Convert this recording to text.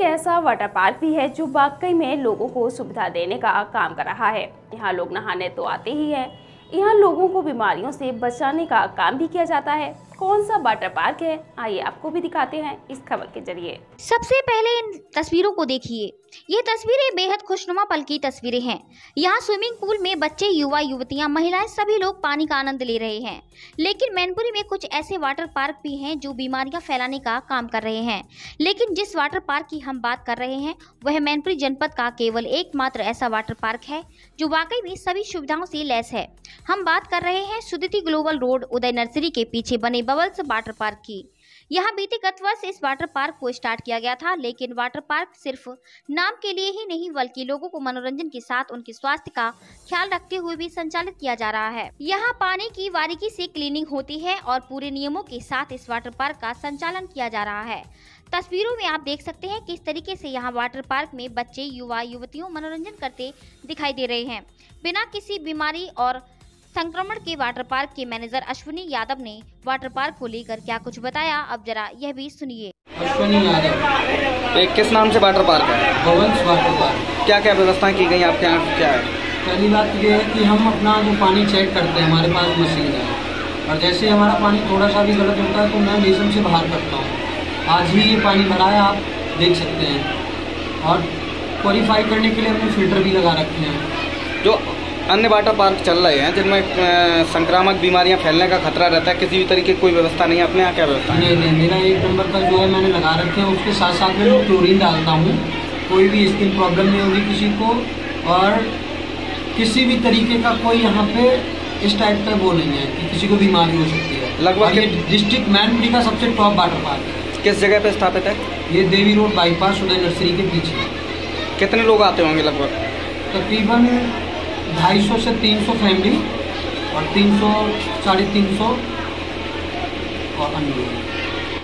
एक ऐसा water park भी है जो वाकई में लोगों को सुविधा देने का काम कर रहा है। यहाँ लोग नहाने तो आते ही हैं। यहाँ लोगों को बीमारियों से बचाने का काम भी किया जाता है। कौन सा वाटर पार्क है? आइए आपको भी दिखाते हैं इस खबर के ज़रिए। सबसे पहले इन तस्वीरों को देखिए। ये तस्वीरें बेहद खुशनुमा पल की तस्वीरें हैं। यहाँ स्विमिंग पूल में बच्चे, युवा, युवतियाँ, महिलाएँ सभी लोग पानी का आनंद ले रहे हैं। लेकिन मैनपुरी में कुछ ऐसे वाटर पार्क भी हैं जो बीमारियाँ फैलाने का काम कर रहे हैं। लेकिन जिस वाटर पार्क की हम बात कर रहे हैं, वह मैनपुरी जनपद का केवल एकमात्र ऐसा वाटर पार्क है, जो वाकई में सभी सुविधाओं से लैस है। हम बात कर रहे हैं Suditi global road, Uday nursery के पीछे बने बबल्स वाटर पार्क की। यहाँ बीते गत वर्ष इस वाटर पार्क को स्टार्ट किया गया था, लेकिन वाटर पार्क सिर्फ़ नाम के लिए ही नहीं, बल्कि लोगों को मनोरंजन के साथ उनके स्वास्थ्य का ख्याल रखते हुए भी संचालित किया जा रहा है। यहाँ पानी की बारीकी से क्लीनिंग होती है और पूरे नियमों के साथ इस वाटर पार्क का संचालन किया जा रहा है। तस्वीरों में आप देख सकते हैं किस तरीके से यहाँ वाटर पार्क में बच्चे, युवा, युवतियों मनोरंजन करते दिखाई दे रहे हैं। बिना किसी बीमारी और संक्रमण के वाटर पार्क के मैनेजर अश्विनी यादव ने वाटर पार्क को लेकर क्या कुछ बताया? अब जरा यह भी सुनिए। अश्विनी यादव। ये किस नाम से वाटर पार्क है? Water park. क्या क्या व्यवस्थाएँ की गई? आपके यहाँ क्या है? पहली बात ये है कि हम अपना जो पानी चेक करते हैं हमारे पास मशीन है। और जैसे हमारा पानी थोड़ा सा भी गलत होता है तो मैं बेसन से बाहर करता हूँ। आज ही ये पानी भरा है आप देख सकते हैं। और क्वालिफाई करने के लिए हमने फ़िल्टर भी लगा रखे हैं। जो अन्य वाटर पार्क चल रहे हैं जिनमें संक्रामक बीमारियाँ फैलने का खतरा रहता है किसी भी तरीके की कोई व्यवस्था नहीं है अपने यहाँ क्या व्यवस्था है? नहीं नहीं मेरा एक नंबर पर जो है मैंने लगा रखे हैं उसके साथ साथ में मैं क्लोरीन डालता हूँ। कोई भी स्किन प्रॉब्लम नहीं होगी किसी को और किसी भी तरीके का कोई यहाँ पे इस टाइप का वो नहीं है कि किसी को बीमारी हो सकती है। लगभग ये डिस्ट्रिक्ट मैनपुरी का सबसे टॉप वाटर पार्क है। किस जगह पे स्थापित है? ये Devi road bypass Uday nursery के पीछे। कितने लोग आते होंगे लगभग? तकरीबन 250 से 300 फैमिली और 300 साढ़े तीन सौ और लोग